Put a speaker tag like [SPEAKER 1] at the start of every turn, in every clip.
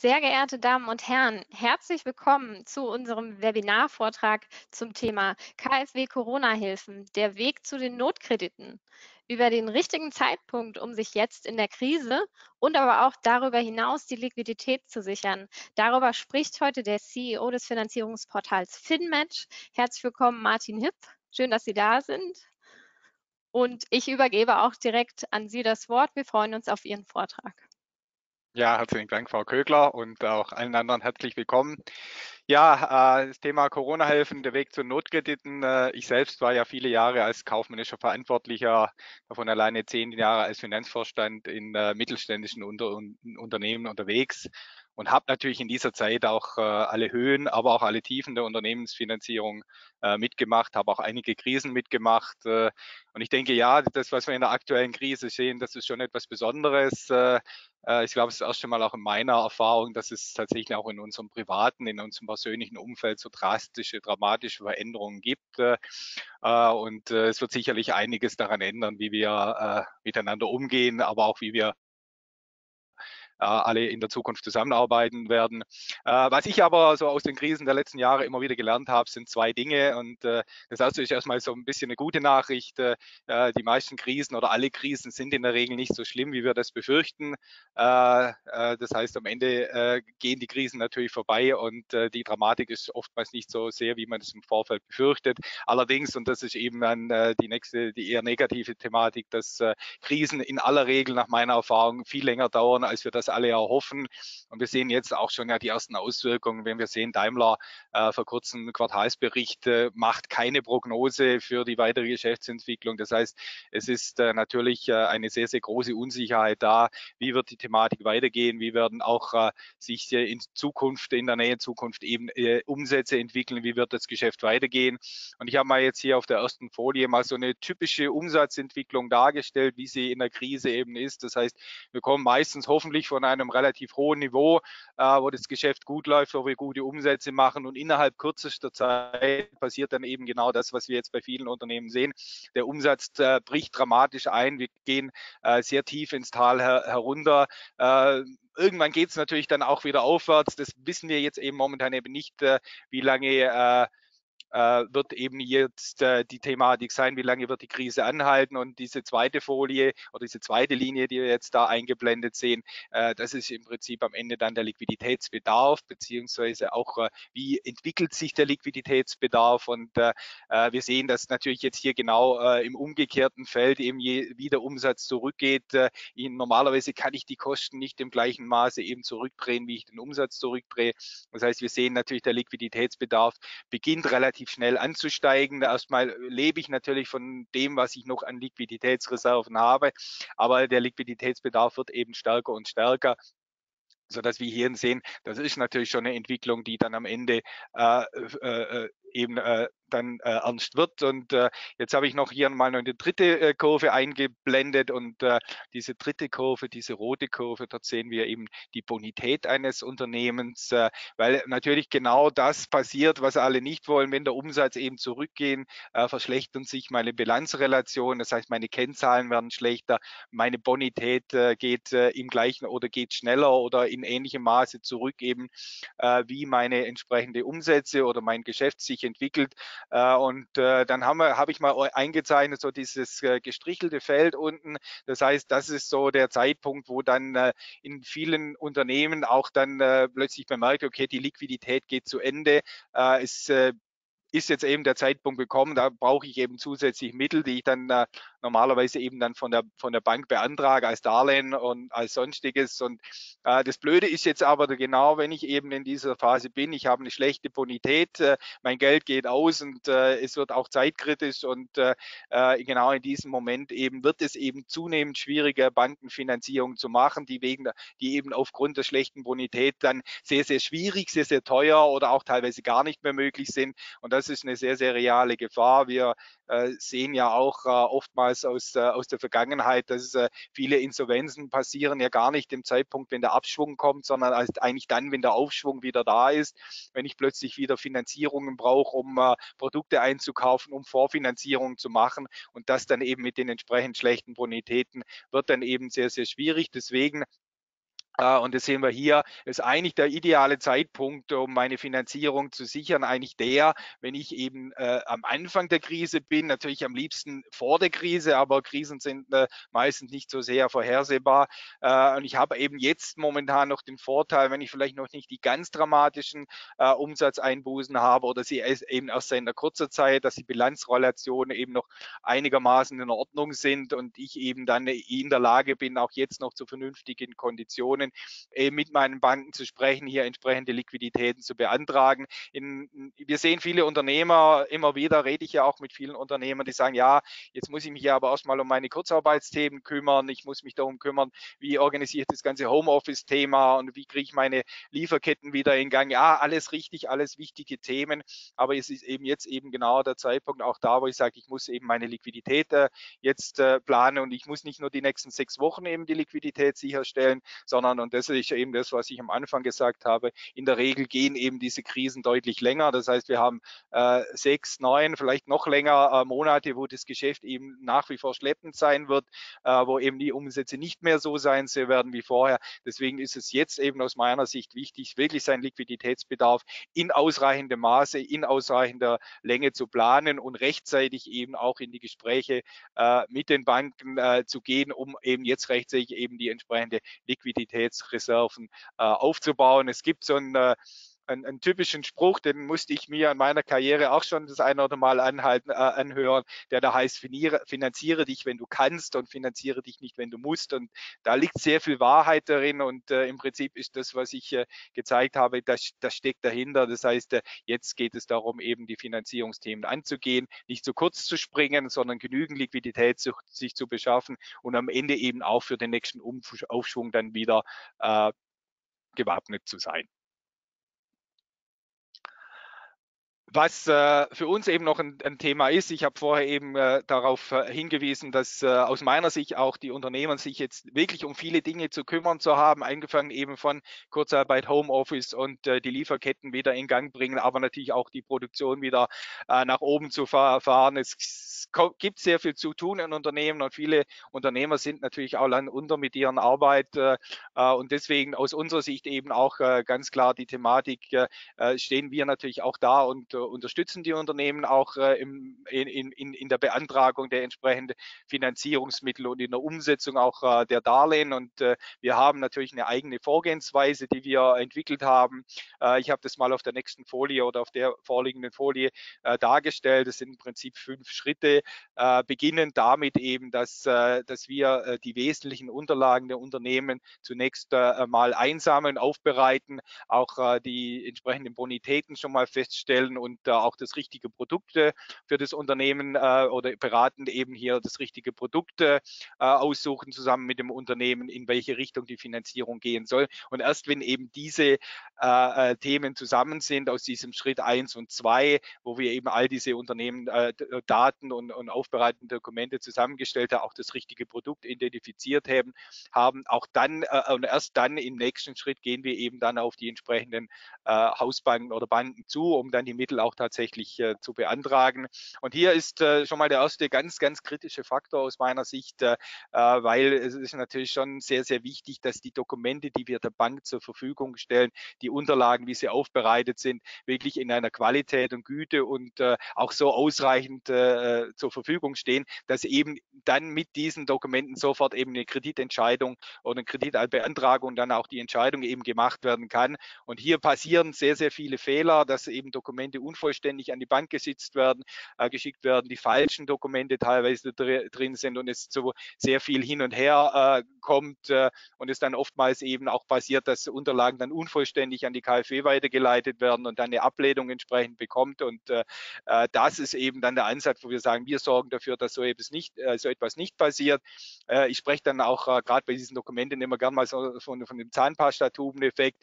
[SPEAKER 1] Sehr geehrte Damen und Herren, herzlich willkommen zu unserem Webinarvortrag zum Thema KfW Corona-Hilfen, der Weg zu den Notkrediten. Über den richtigen Zeitpunkt, um sich jetzt in der Krise und aber auch darüber hinaus die Liquidität zu sichern. Darüber spricht heute der CEO des Finanzierungsportals FinMatch. Herzlich willkommen, Martin Hipp. Schön, dass Sie da sind. Und ich übergebe auch direkt an Sie das Wort. Wir freuen uns auf Ihren Vortrag.
[SPEAKER 2] Ja, herzlichen Dank, Frau Kögler, und auch allen anderen herzlich willkommen. Ja, äh, das Thema Corona-Hilfen, der Weg zu Notkrediten. Äh, ich selbst war ja viele Jahre als kaufmännischer Verantwortlicher, davon alleine zehn Jahre als Finanzvorstand in äh, mittelständischen Unter Unternehmen unterwegs und habe natürlich in dieser Zeit auch äh, alle Höhen, aber auch alle Tiefen der Unternehmensfinanzierung äh, mitgemacht, habe auch einige Krisen mitgemacht. Äh, und ich denke, ja, das, was wir in der aktuellen Krise sehen, das ist schon etwas Besonderes. Äh, äh, ich glaube, es ist das erste Mal auch in meiner Erfahrung, dass es tatsächlich auch in unserem privaten, in unserem persönlichen Umfeld so drastische, dramatische Veränderungen gibt. Äh, und es wird sicherlich einiges daran ändern, wie wir miteinander umgehen, aber auch wie wir äh, alle in der Zukunft zusammenarbeiten werden. Äh, was ich aber so aus den Krisen der letzten Jahre immer wieder gelernt habe, sind zwei Dinge. Und äh, das erste ist erstmal so ein bisschen eine gute Nachricht. die meisten Krisen oder alle Krisen sind in der Regel nicht so schlimm, wie wir das befürchten. das heißt, am Ende gehen die Krisen natürlich vorbei und die Dramatik ist oftmals nicht so sehr, wie man es im Vorfeld befürchtet. Allerdings, und das ist eben dann die nächste, die eher negative Thematik, dass Krisen in aller Regel nach meiner Erfahrung viel länger dauern, als wir das alle erhoffen. Und wir sehen jetzt auch schon ja die ersten Auswirkungen, wenn wir sehen, Daimler äh, vor kurzem Quartalsbericht äh, macht keine Prognose für die weitere Geschäftsentwicklung. Das heißt, es ist äh, natürlich äh, eine sehr, sehr große Unsicherheit da. Wie wird die Thematik weitergehen? Wie werden auch äh, sich in Zukunft, in der Nähe Zukunft eben äh, Umsätze entwickeln? Wie wird das Geschäft weitergehen? Und ich habe mal jetzt hier auf der ersten Folie mal so eine typische Umsatzentwicklung dargestellt, wie sie in der Krise eben ist. Das heißt, wir kommen meistens hoffentlich von von einem relativ hohen Niveau, äh, wo das Geschäft gut läuft, wo wir gute Umsätze machen und innerhalb kürzester Zeit passiert dann eben genau das, was wir jetzt bei vielen Unternehmen sehen. Der Umsatz äh, bricht dramatisch ein, wir gehen äh, sehr tief ins Tal her herunter äh, irgendwann geht es natürlich dann auch wieder aufwärts. Das wissen wir jetzt eben momentan eben nicht, äh, wie lange äh, äh, wird eben jetzt äh, die Thematik sein, wie lange wird die Krise anhalten und diese zweite Folie oder diese zweite Linie, die wir jetzt da eingeblendet sehen, äh, das ist im Prinzip am Ende dann der Liquiditätsbedarf beziehungsweise auch äh, wie entwickelt sich der Liquiditätsbedarf und äh, äh, wir sehen, dass natürlich jetzt hier genau im umgekehrten Feld eben je, wie der Umsatz zurückgeht. normalerweise kann ich die Kosten nicht im gleichen Maße eben zurückdrehen, wie ich den Umsatz zurückdrehe. Das heißt, wir sehen natürlich, der Liquiditätsbedarf beginnt relativ relativ schnell anzusteigen. Erstmal lebe ich natürlich von dem, was ich noch an Liquiditätsreserven habe, aber der Liquiditätsbedarf wird eben stärker und stärker so dass wir hier sehen, das ist natürlich schon eine Entwicklung, die dann am Ende äh, äh, äh eben äh, dann äh, ernst wird. Und äh, jetzt habe ich noch hier mal eine dritte äh, Kurve eingeblendet und äh, diese dritte Kurve, diese rote Kurve, dort sehen wir eben die Bonität eines Unternehmens, äh, weil natürlich genau das passiert, was alle nicht wollen. Wenn der Umsatz eben zurückgehen, äh, verschlechtern sich meine Bilanzrelationen, das heißt, meine Kennzahlen werden schlechter, meine Bonität äh, geht äh, im gleichen oder geht schneller oder in ähnlichem Maße zurück eben äh, wie meine entsprechende Umsätze oder mein Geschäft sich entwickelt. Äh, und äh, dann habe hab ich mal eingezeichnet, so dieses äh, gestrichelte Feld unten. Das heißt, das ist so der Zeitpunkt, wo dann in vielen Unternehmen auch dann plötzlich bemerkt, okay, die Liquidität geht zu Ende. es ist jetzt eben der Zeitpunkt gekommen, da brauche ich eben zusätzlich Mittel, die ich dann äh, normalerweise eben dann von der, von der Bank beantrage als Darlehen und als sonstiges. Und äh, das Blöde ist jetzt aber genau, wenn ich eben in dieser Phase bin, ich habe eine schlechte Bonität, äh, mein Geld geht aus und äh, es wird auch zeitkritisch und äh, äh, genau in diesem Moment eben wird es eben zunehmend schwieriger, Bankenfinanzierung zu machen, die wegen, die eben aufgrund der schlechten Bonität dann sehr, sehr schwierig, sehr, sehr teuer oder auch teilweise gar nicht mehr möglich sind. Und das ist eine sehr, sehr reale Gefahr. Wir äh, sehen ja auch äh, oftmals aus, äh, aus der Vergangenheit, dass äh, viele Insolvenzen passieren ja gar nicht im Zeitpunkt, wenn der Abschwung kommt, sondern eigentlich dann, wenn der Aufschwung wieder da ist, wenn ich plötzlich wieder Finanzierungen brauche, um äh, Produkte einzukaufen, um Vorfinanzierung zu machen und das dann eben mit den entsprechend schlechten Bonitäten wird dann eben sehr, sehr schwierig. Deswegen und das sehen wir hier, ist eigentlich der ideale Zeitpunkt, um meine Finanzierung zu sichern, eigentlich der, wenn ich eben äh, am Anfang der Krise bin, natürlich am liebsten vor der Krise, aber Krisen sind äh, meistens nicht so sehr vorhersehbar. Äh, und ich habe eben jetzt momentan noch den Vorteil, wenn ich vielleicht noch nicht die ganz dramatischen äh, Umsatzeinbußen habe oder sie eben erst in der kurzer Zeit, dass die Bilanzrelationen eben noch einigermaßen in Ordnung sind und ich eben dann in der Lage bin, auch jetzt noch zu vernünftigen Konditionen Bedingungen äh, mit meinen Banken zu sprechen, hier entsprechende Liquiditäten zu beantragen. In, wir sehen viele Unternehmer, immer wieder rede ich ja auch mit vielen Unternehmern, die sagen, ja, jetzt muss ich mich ja aber erstmal um meine Kurzarbeitsthemen kümmern, ich muss mich darum kümmern, wie organisiere ich das ganze Homeoffice-Thema und wie kriege ich meine Lieferketten wieder in Gang. Ja, alles richtig, alles wichtige Themen, aber es ist eben jetzt eben genau der Zeitpunkt auch da, wo ich sage, ich muss eben meine Liquidität äh, jetzt äh, planen und ich muss nicht nur die nächsten sechs Wochen eben die Liquidität sicherstellen, sondern und das ist eben das, was ich am Anfang gesagt habe, in der Regel gehen eben diese Krisen deutlich länger. Das heißt, wir haben äh, sechs, neun, vielleicht noch länger äh, Monate, wo das Geschäft eben nach wie vor schleppend sein wird, äh, wo eben die Umsätze nicht mehr so sein werden wie vorher. Deswegen ist es jetzt eben aus meiner Sicht wichtig, wirklich seinen Liquiditätsbedarf in ausreichendem Maße, in ausreichender Länge zu planen und rechtzeitig eben auch in die Gespräche äh, mit den Banken äh, zu gehen, um eben jetzt rechtzeitig eben die entsprechende Liquidität Liquiditätsreserven äh, aufzubauen. Es gibt so ein äh, einen, einen, typischen Spruch, den musste ich mir in meiner Karriere auch schon das eine oder Mal anhalten, äh, anhören, der da heißt, finanziere dich, wenn du kannst und finanziere dich nicht, wenn du musst. Und da liegt sehr viel Wahrheit darin und äh, im Prinzip ist das, was ich äh, gezeigt habe, das, das steckt dahinter. Das heißt, äh, jetzt geht es darum, eben die Finanzierungsthemen anzugehen, nicht zu kurz zu springen, sondern genügend Liquidität zu, sich zu beschaffen und am Ende eben auch für den nächsten Aufschwung dann wieder äh, gewappnet zu sein. Was äh, für uns eben noch ein, ein Thema ist, ich habe vorher eben äh, darauf äh, hingewiesen, dass äh, aus meiner Sicht auch die Unternehmen sich jetzt wirklich um viele Dinge zu kümmern zu haben, angefangen eben von Kurzarbeit, Homeoffice und äh, die Lieferketten wieder in Gang bringen, aber natürlich auch die Produktion wieder äh, nach oben zu fahren. Es gibt sehr viel zu tun in Unternehmen und viele Unternehmer sind natürlich auch lang unter mit ihren Arbeit und deswegen aus unserer Sicht eben auch ganz klar die Thematik, stehen wir natürlich auch da und unterstützen die Unternehmen auch äh, im, in, in, in der Beantragung der entsprechenden Finanzierungsmittel und in der Umsetzung auch äh, der Darlehen. Und äh, wir haben natürlich eine eigene Vorgehensweise, die wir entwickelt haben. ich habe das mal auf der nächsten Folie oder auf der vorliegenden Folie dargestellt. Das sind im Prinzip fünf Schritte, beginnend damit eben, dass, dass wir die wesentlichen Unterlagen der Unternehmen zunächst mal einsammeln, aufbereiten, auch die entsprechenden Bonitäten schon mal feststellen und und äh, auch das richtige Produkt äh, für das Unternehmen äh, oder beratend eben hier das richtige Produkt äh, aussuchen zusammen mit dem Unternehmen, in welche Richtung die Finanzierung gehen soll. Und erst wenn eben diese äh, äh, Themen zusammen sind aus diesem Schritt eins und zwei, wo wir eben all diese Unternehmen Daten und, und aufbereitende Dokumente zusammengestellt haben, auch das richtige Produkt identifiziert haben, haben auch dann und erst dann im nächsten Schritt gehen wir eben dann auf die entsprechenden Hausbanken oder Banken zu, um dann die Mittel Mittel auch tatsächlich äh, zu beantragen. Und hier ist äh, schon mal der erste ganz, ganz kritische Faktor aus meiner Sicht, äh, äh, weil es ist natürlich schon sehr, sehr wichtig, dass die Dokumente, die wir der Bank zur Verfügung stellen, die Unterlagen, wie sie aufbereitet sind, wirklich in einer Qualität und Güte und äh, auch so ausreichend äh, zur Verfügung stehen, dass eben dann mit diesen Dokumenten sofort eben eine Kreditentscheidung oder eine Kreditbeantragung dann auch die Entscheidung eben gemacht werden kann. Und hier passieren sehr, sehr viele Fehler, dass eben Dokumente unvollständig an die Bank gesitzt werden, äh, geschickt werden, die falschen Dokumente teilweise dr drin sind und es so sehr viel hin und her äh, kommt äh, und es dann oftmals eben auch passiert, dass Unterlagen dann unvollständig an die KfW weitergeleitet werden und dann eine Ablehnung entsprechend bekommt und äh, äh, das ist eben dann der Ansatz, wo wir sagen, wir sorgen dafür, dass so etwas nicht, äh, so etwas nicht passiert. ich spreche dann auch gerade bei diesen Dokumenten immer gern mal so von, von dem Zahnpastatubeneffekt,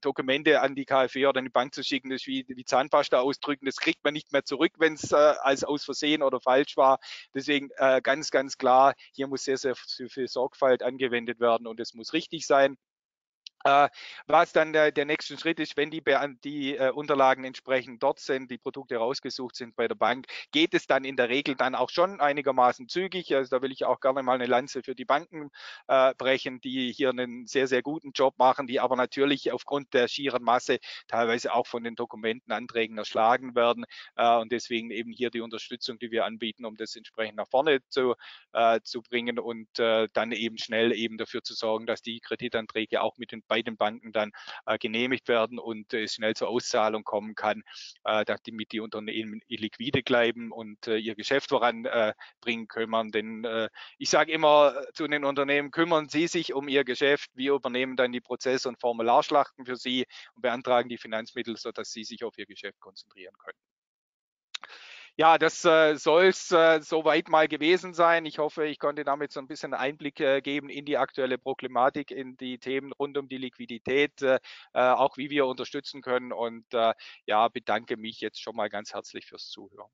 [SPEAKER 2] Dokumente an die KfW oder die Bank zu schicken, ist wie, wie Zahnpasta Zahnpasta ausdrücken. Das kriegt man nicht mehr zurück, wenn es äh, als aus Versehen oder falsch war. Deswegen äh, ganz, ganz klar, hier muss sehr, sehr viel Sorgfalt angewendet werden und es muss richtig sein. Äh, was dann der, der nächste Schritt ist, wenn die, die äh, Unterlagen entsprechend dort sind, die Produkte rausgesucht sind bei der Bank, geht es dann in der Regel dann auch schon einigermaßen zügig. Also da will ich auch gerne mal eine Lanze für die Banken äh, brechen, die hier einen sehr, sehr guten Job machen, die aber natürlich aufgrund der schieren Masse teilweise auch von den Dokumentenanträgen erschlagen werden äh, und deswegen eben hier die Unterstützung, die wir anbieten, um das entsprechend nach vorne zu, äh, zu bringen und äh, dann eben schnell eben dafür zu sorgen, dass die Kreditanträge auch mit den bei den Banken dann äh, genehmigt werden und es schnell zur Auszahlung kommen kann, äh, damit die Unternehmen liquide bleiben und äh, ihr Geschäft voranbringen können. Denn ich sage immer zu den Unternehmen, kümmern Sie sich um Ihr Geschäft, wir übernehmen dann die Prozess- und Formularschlachten für Sie und beantragen die Finanzmittel, sodass Sie sich auf Ihr Geschäft konzentrieren können ja, das äh, soll es äh, soweit mal gewesen sein. Ich hoffe, ich konnte damit so ein bisschen Einblick äh, geben in die aktuelle Problematik, in die Themen rund um die Liquidität, äh, äh auch wie wir unterstützen können. Und äh, ja, bedanke mich jetzt schon mal ganz herzlich fürs Zuhören.